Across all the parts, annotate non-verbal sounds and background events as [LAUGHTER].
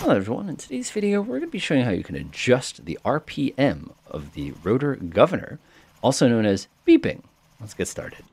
Hello everyone, in today's video we're going to be showing how you can adjust the RPM of the rotor governor, also known as beeping. Let's get started.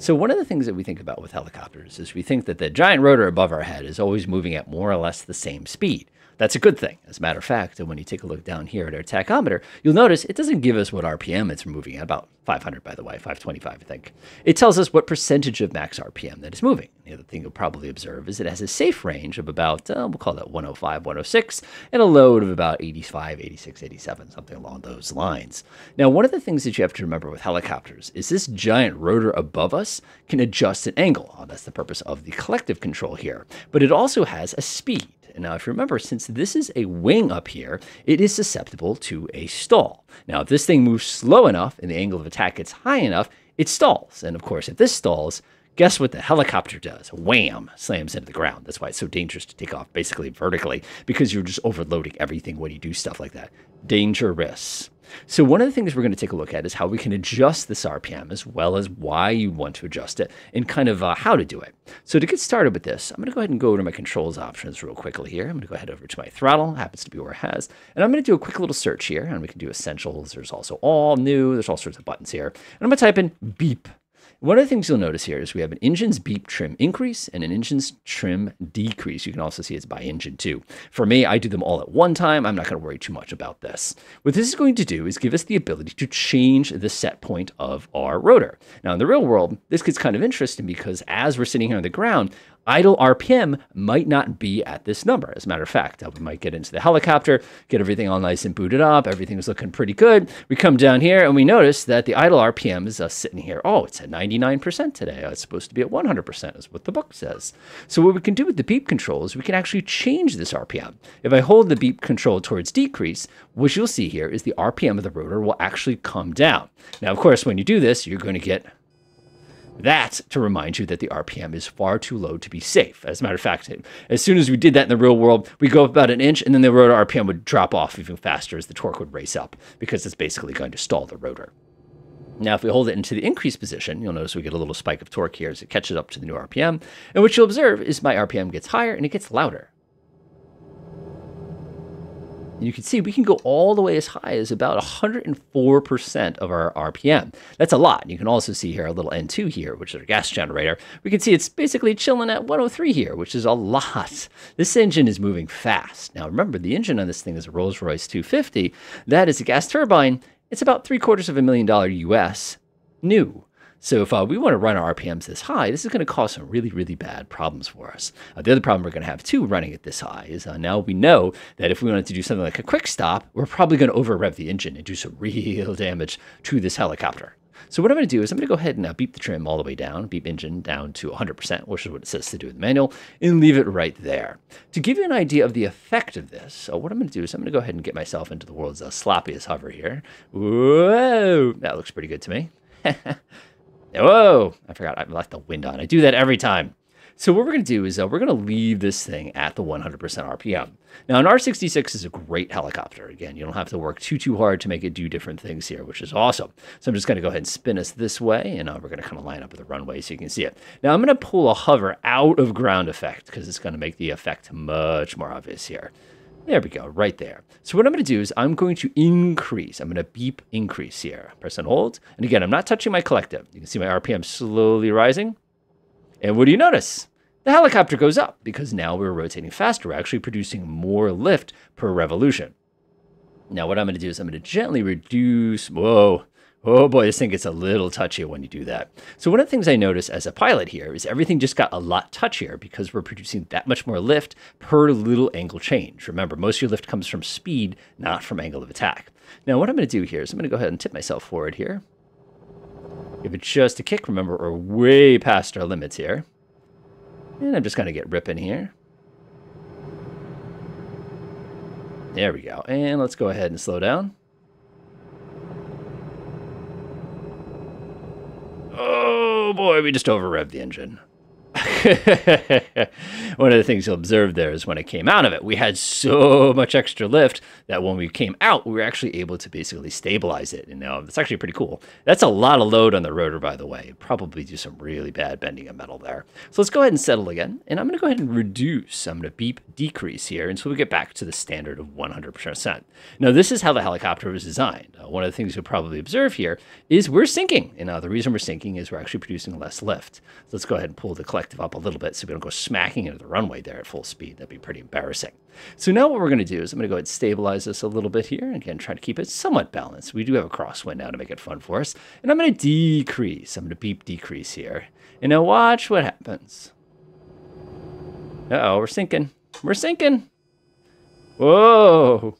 So one of the things that we think about with helicopters is we think that the giant rotor above our head is always moving at more or less the same speed. That's a good thing. As a matter of fact, when you take a look down here at our tachometer, you'll notice it doesn't give us what RPM it's moving at, about 500 by the way, 525 I think. It tells us what percentage of max RPM that is moving. The other thing you'll probably observe is it has a safe range of about, uh, we'll call that 105, 106, and a load of about 85, 86, 87, something along those lines. Now, one of the things that you have to remember with helicopters is this giant rotor above us can adjust an angle. Oh, that's the purpose of the collective control here. But it also has a speed. And now, if you remember, since this is a wing up here, it is susceptible to a stall. Now, if this thing moves slow enough and the angle of attack gets high enough, it stalls. And of course, if this stalls, guess what the helicopter does? Wham! Slams into the ground. That's why it's so dangerous to take off basically vertically because you're just overloading everything when you do stuff like that. Dangerous. So one of the things we're going to take a look at is how we can adjust this RPM as well as why you want to adjust it and kind of uh, how to do it. So to get started with this, I'm going to go ahead and go to my controls options real quickly here. I'm going to go ahead over to my throttle, happens to be where it has, and I'm going to do a quick little search here and we can do essentials. There's also all new. There's all sorts of buttons here. And I'm going to type in beep one of the things you'll notice here is we have an engine's beep trim increase and an engine's trim decrease. You can also see it's by engine too. For me, I do them all at one time. I'm not going to worry too much about this. What this is going to do is give us the ability to change the set point of our rotor. Now, in the real world, this gets kind of interesting because as we're sitting here on the ground, idle RPM might not be at this number. As a matter of fact, we might get into the helicopter, get everything all nice and booted up. Everything is looking pretty good. We come down here and we notice that the idle RPM is uh, sitting here. Oh, it's at 99% today. Oh, it's supposed to be at 100% is what the book says. So what we can do with the beep control is we can actually change this RPM. If I hold the beep control towards decrease, what you'll see here is the RPM of the rotor will actually come down. Now, of course, when you do this, you're going to get that's to remind you that the RPM is far too low to be safe. As a matter of fact, as soon as we did that in the real world, we go up about an inch and then the rotor RPM would drop off even faster as the torque would race up because it's basically going to stall the rotor. Now, if we hold it into the increased position, you'll notice we get a little spike of torque here as it catches up to the new RPM. And what you'll observe is my RPM gets higher and it gets louder you can see we can go all the way as high as about 104% of our RPM. That's a lot. You can also see here a little N2 here, which is our gas generator. We can see it's basically chilling at 103 here, which is a lot. This engine is moving fast. Now remember, the engine on this thing is a Rolls-Royce 250. That is a gas turbine. It's about three quarters of a million dollar US new. So if uh, we want to run our RPMs this high, this is going to cause some really, really bad problems for us. Uh, the other problem we're going to have too running it this high is uh, now we know that if we wanted to do something like a quick stop, we're probably going to over rev the engine and do some [LAUGHS] real damage to this helicopter. So what I'm going to do is I'm going to go ahead and uh, beep the trim all the way down, beep engine down to 100%, which is what it says to do in the manual, and leave it right there. To give you an idea of the effect of this, so what I'm going to do is I'm going to go ahead and get myself into the world's uh, sloppiest hover here. Whoa, that looks pretty good to me. [LAUGHS] Whoa, I forgot I left the wind on. I do that every time. So what we're going to do is uh, we're going to leave this thing at the 100% RPM. Now, an R66 is a great helicopter. Again, you don't have to work too, too hard to make it do different things here, which is awesome. So I'm just going to go ahead and spin us this way, and uh, we're going to kind of line up with the runway so you can see it. Now, I'm going to pull a hover out of ground effect because it's going to make the effect much more obvious here. There we go, right there. So what I'm going to do is I'm going to increase. I'm going to beep increase here. Press and hold. And again, I'm not touching my collective. You can see my RPM slowly rising. And what do you notice? The helicopter goes up because now we're rotating faster. We're actually producing more lift per revolution. Now what I'm going to do is I'm going to gently reduce, whoa, Oh boy, this thing gets a little touchy when you do that. So one of the things I notice as a pilot here is everything just got a lot touchier because we're producing that much more lift per little angle change. Remember, most of your lift comes from speed, not from angle of attack. Now what I'm going to do here is I'm going to go ahead and tip myself forward here. Give it just a kick. Remember, we're way past our limits here. And I'm just going to get ripping here. There we go. And let's go ahead and slow down. Oh boy, we just over revved the engine. [LAUGHS] One of the things you'll observe there is when it came out of it, we had so much extra lift that when we came out, we were actually able to basically stabilize it. And now it's actually pretty cool. That's a lot of load on the rotor, by the way. It'd probably do some really bad bending of metal there. So let's go ahead and settle again. And I'm going to go ahead and reduce. I'm going to beep decrease here until we get back to the standard of 100%. Now, this is how the helicopter was designed. Uh, one of the things you'll probably observe here is we're sinking. And uh, the reason we're sinking is we're actually producing less lift. So let's go ahead and pull the collective up a little bit so we don't go smacking into the runway there at full speed. That'd be pretty embarrassing. So now what we're going to do is I'm going to go ahead and stabilize this a little bit here. And again, try to keep it somewhat balanced. We do have a crosswind now to make it fun for us. And I'm going to decrease. I'm going to beep decrease here. And now watch what happens. Uh-oh, we're sinking. We're sinking. Whoa.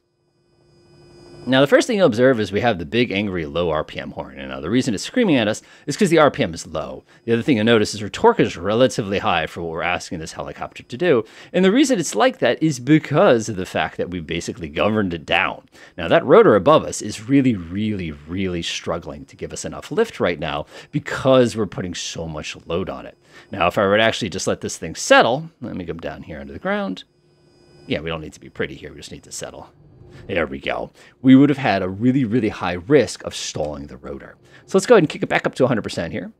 Now, the first thing you'll observe is we have the big, angry, low RPM horn. And now the reason it's screaming at us is because the RPM is low. The other thing you'll notice is our torque is relatively high for what we're asking this helicopter to do. And the reason it's like that is because of the fact that we've basically governed it down. Now, that rotor above us is really, really, really struggling to give us enough lift right now because we're putting so much load on it. Now, if I were to actually just let this thing settle, let me come down here under the ground. Yeah, we don't need to be pretty here. We just need to settle. There we go. We would have had a really, really high risk of stalling the rotor. So let's go ahead and kick it back up to 100% here.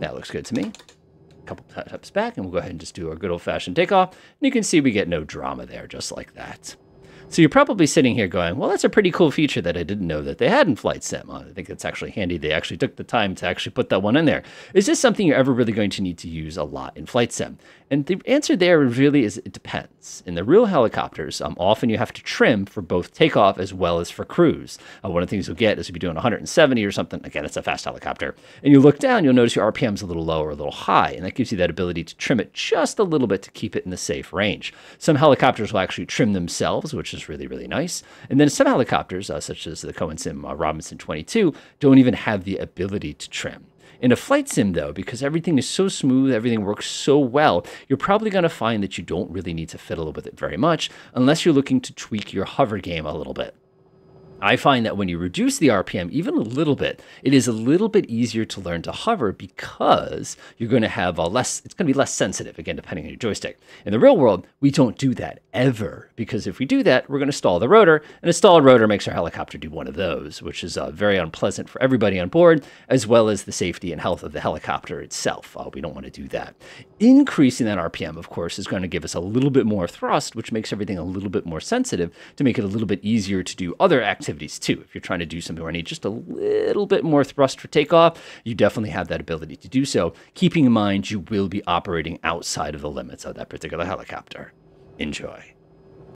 That looks good to me. A couple steps back, and we'll go ahead and just do our good old-fashioned takeoff. And you can see we get no drama there, just like that. So you're probably sitting here going, well, that's a pretty cool feature that I didn't know that they had in Flight Sim. I think it's actually handy. They actually took the time to actually put that one in there. Is this something you're ever really going to need to use a lot in Flight Sim? And the answer there really is it depends. In the real helicopters, um, often you have to trim for both takeoff as well as for cruise. Uh, one of the things you'll get is if you're doing 170 or something, again, it's a fast helicopter, and you look down, you'll notice your RPM's a little low or a little high, and that gives you that ability to trim it just a little bit to keep it in the safe range. Some helicopters will actually trim themselves, which is really, really nice. And then some helicopters, uh, such as the Cowan Sim uh, Robinson 22, don't even have the ability to trim. In a flight sim, though, because everything is so smooth, everything works so well, you're probably going to find that you don't really need to fiddle with it very much unless you're looking to tweak your hover game a little bit. I find that when you reduce the RPM even a little bit, it is a little bit easier to learn to hover because you're going to have a less, it's going to be less sensitive, again, depending on your joystick. In the real world, we don't do that ever because if we do that, we're going to stall the rotor, and a stalled rotor makes our helicopter do one of those, which is uh, very unpleasant for everybody on board, as well as the safety and health of the helicopter itself. Uh, we don't want to do that. Increasing that RPM, of course, is going to give us a little bit more thrust, which makes everything a little bit more sensitive to make it a little bit easier to do other activities activities too. If you're trying to do something where I need just a little bit more thrust for takeoff, you definitely have that ability to do so, keeping in mind you will be operating outside of the limits of that particular helicopter. Enjoy.